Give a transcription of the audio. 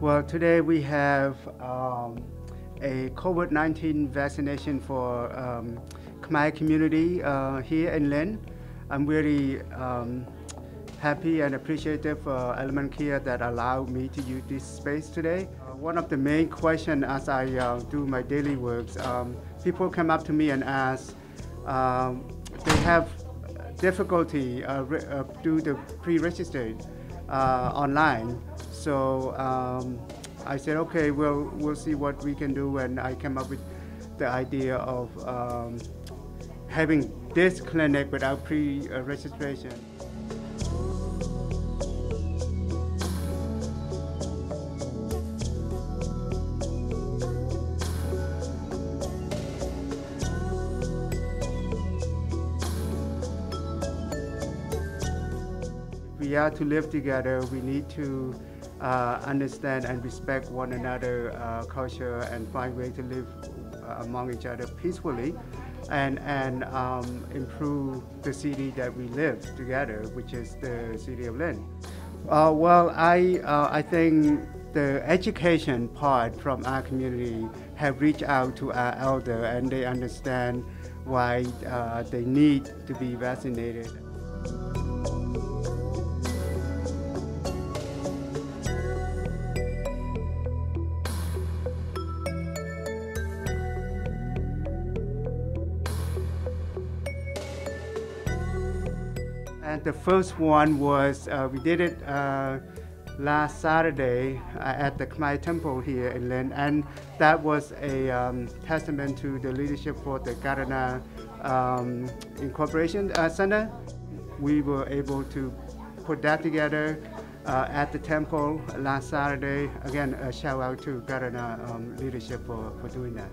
Well, today we have um, a COVID-19 vaccination for um, Khmer community uh, here in Lynn. I'm really um, happy and appreciative for Element Care that allowed me to use this space today. Uh, one of the main questions as I uh, do my daily works, um, people come up to me and ask, um, they have difficulty uh, uh, do the pre-registered uh, online. So um, I said, okay, we'll, we'll see what we can do. And I came up with the idea of um, having this clinic without pre-registration. Are to live together, we need to uh, understand and respect one another uh, culture and find ways to live uh, among each other peacefully and, and um, improve the city that we live together, which is the city of Lynn. Uh, well, I, uh, I think the education part from our community have reached out to our elder and they understand why uh, they need to be vaccinated. And the first one was, uh, we did it uh, last Saturday uh, at the Khmer Temple here in Lynn, and that was a um, testament to the leadership for the Kakrona um, Incorporation uh, Center. We were able to put that together uh, at the temple last Saturday. Again, a shout out to Kakrona um, leadership for, for doing that.